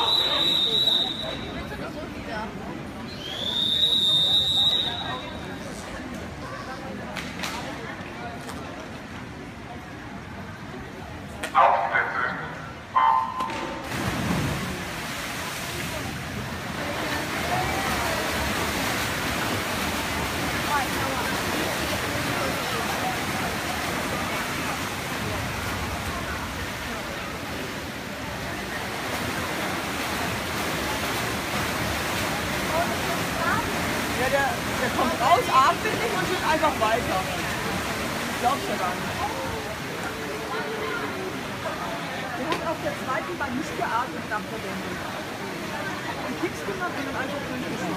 Amém. Ja, der, der kommt raus, atmet nicht und geht einfach weiter. Ich glaub's ja gar nicht. Der hat auf der zweiten Bahn nicht geatmet nach der Wende. Und kickst gemacht und dann einfach durchgeschlagen.